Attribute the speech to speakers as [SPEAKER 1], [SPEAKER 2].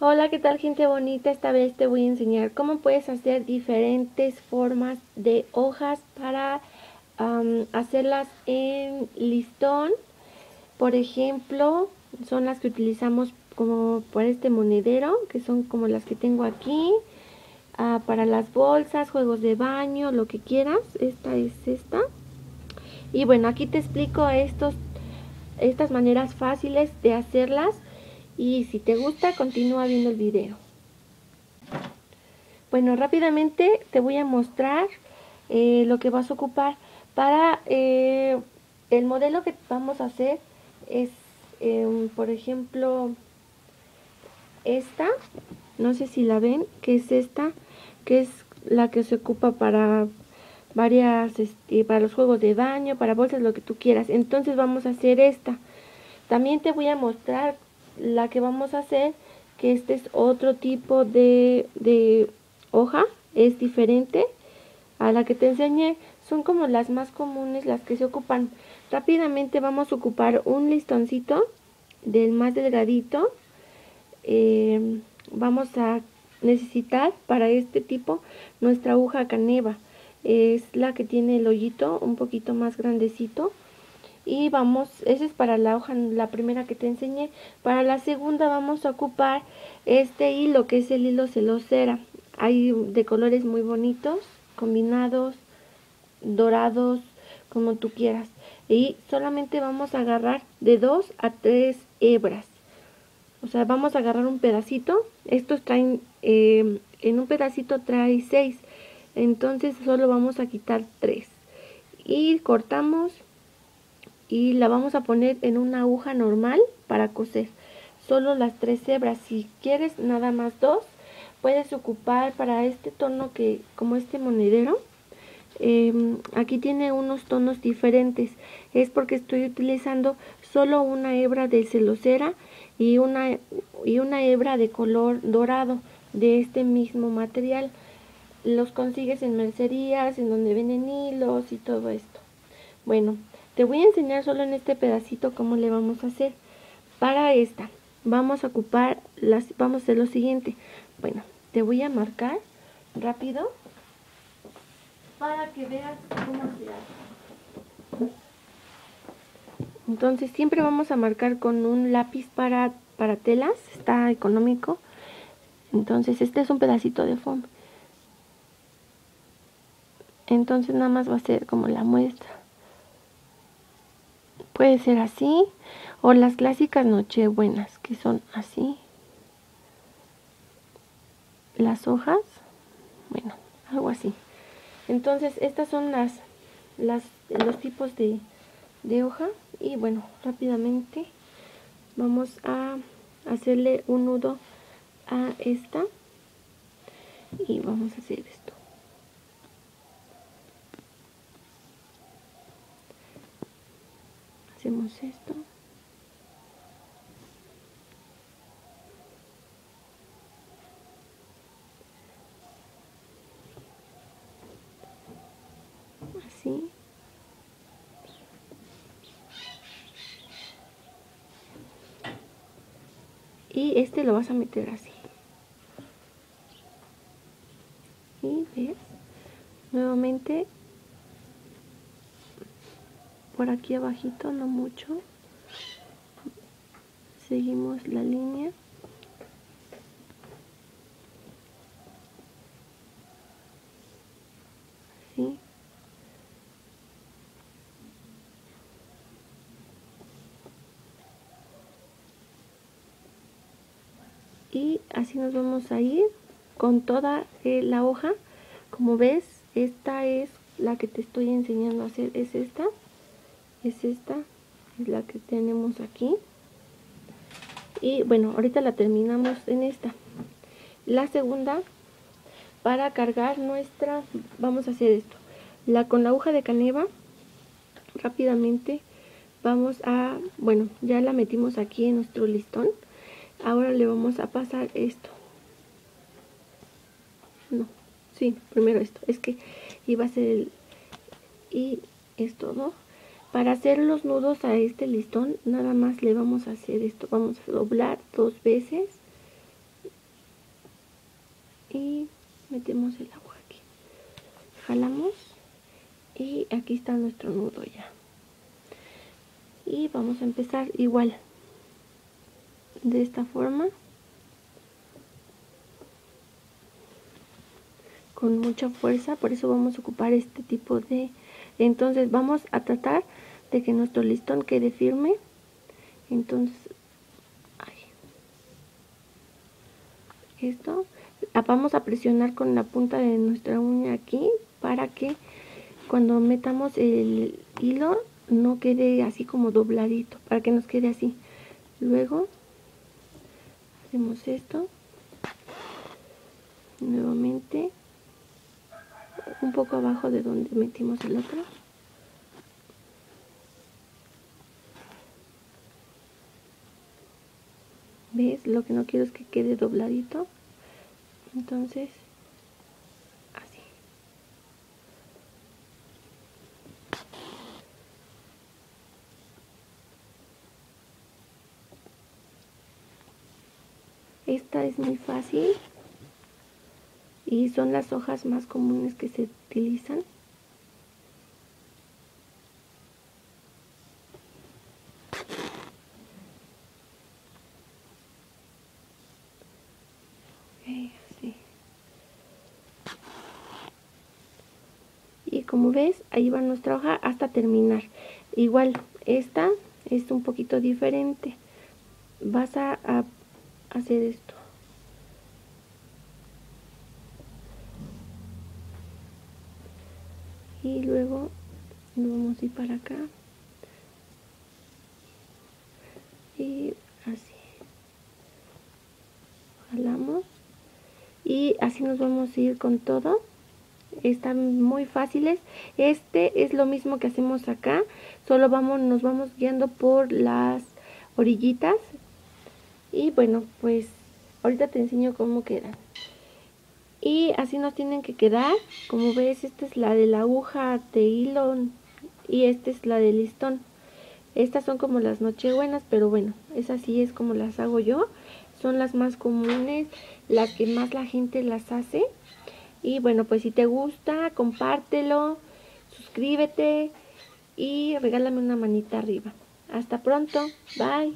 [SPEAKER 1] Hola, ¿qué tal gente bonita? Esta vez te voy a enseñar cómo puedes hacer diferentes formas de hojas para hacerlas en listón. Por ejemplo, son las que utilizamos como por este monedero, que son como las que tengo aquí. Ah, para las bolsas, juegos de baño, lo que quieras. Esta es esta. Y bueno, aquí te explico estos, estas maneras fáciles de hacerlas y si te gusta continúa viendo el video. Bueno, rápidamente te voy a mostrar eh, lo que vas a ocupar. Para eh, el modelo que vamos a hacer es, em, por ejemplo, esta, no sé si la ven, que es esta, que es la que se ocupa para varias, este, para los juegos de baño, para bolsas, lo que tú quieras. Entonces vamos a hacer esta. También te voy a mostrar la que vamos a hacer, que este es otro tipo de, de hoja, es diferente a la que te enseñé. Son como las más comunes, las que se ocupan. Rápidamente vamos a ocupar un listoncito del más delgadito. Eh, vamos a necesitar para este tipo nuestra aguja caneva. Es la que tiene el hoyito un poquito más grandecito y vamos, esa es para la hoja, la primera que te enseñé. Para la segunda vamos a ocupar este hilo que es el hilo celosera. Hay de colores muy bonitos, combinados, dorados, como tú quieras. Y solamente vamos a agarrar de dos a tres hebras. O sea, vamos a agarrar un pedacito. Estos traen, eh, en un pedacito trae seis. Entonces solo vamos a quitar tres. Y cortamos y la vamos a poner en una aguja normal para coser. Solo las tres hebras. Si quieres nada más dos puedes ocupar para este tono que como este monedero em, aquí tiene unos tonos diferentes. Es porque estoy utilizando solo una hebra de celosera y una y una hebra de color dorado de este mismo material. Los consigues en mercerías en donde venden hilos y todo esto. Bueno te voy a enseñar solo en este pedacito cómo le vamos a hacer. Para esta vamos a ocupar, las, vamos a hacer lo siguiente. Bueno, te voy a marcar rápido para que veas cómo se. Entonces siempre vamos a marcar con un lápiz para, para telas, está económico. Entonces este es un pedacito de foam. Entonces nada más va a ser como la muestra. Puede ser así o las clásicas nochebuenas que son así. Las hojas, bueno, algo así. Entonces estas son las, las los tipos de, de hoja y bueno, rápidamente vamos a hacerle un nudo a esta y vamos a hacer esto. Hacemos esto. Así. Y este lo vas a meter así y ves nuevamente por aquí abajito, no mucho. Seguimos la línea. Así. Y así nos vamos a ir con toda eh, la hoja. Como ves, esta es la que te estoy enseñando a hacer, es esta es esta es la que tenemos aquí. Y bueno ahorita la terminamos en esta. La segunda para cargar nuestra vamos a hacer esto. La con la aguja de caneva rápidamente vamos a bueno ya la metimos aquí en nuestro listón. Ahora le vamos a pasar esto. No sí primero esto. Es que iba a ser el y esto no para hacer los nudos a este listón, nada más le vamos a hacer esto. Vamos a doblar dos veces. Y metemos el agua aquí. Jalamos. Y aquí está nuestro nudo ya. Y vamos a empezar igual. De esta forma. Con mucha fuerza. Por eso vamos a ocupar este tipo de entonces vamos a tratar de que nuestro listón quede firme. Entonces esto. Vamos a presionar con la punta de nuestra uña aquí para que cuando metamos el hilo no quede así como dobladito para que nos quede así. Luego hacemos esto. Nuevamente un poco abajo de donde metimos el otro ¿Ves? Lo que no quiero es que quede dobladito. Entonces, así. Esta es muy fácil y son las hojas más comunes que se utilizan. y como ves ahí va nuestra hoja hasta terminar. Igual esta es un poquito diferente. Vas a, hacer esto y luego nos vamos a ir para acá. Y así. Jalamos. Y así nos vamos a ir con todo. Están muy fáciles. Este es lo mismo que hacemos acá. Solo vamos nos vamos guiando por las orillitas. Y bueno pues ahorita te enseño cómo quedan y así nos tienen que quedar como ves esta es la de la aguja de hilo y esta es la de listón estas son como las nochebuenas pero bueno es así es como las hago yo son las más comunes las que más la gente las hace y bueno, pues si te gusta, compártelo, suscríbete y regálame una manita arriba. Hasta pronto, bye.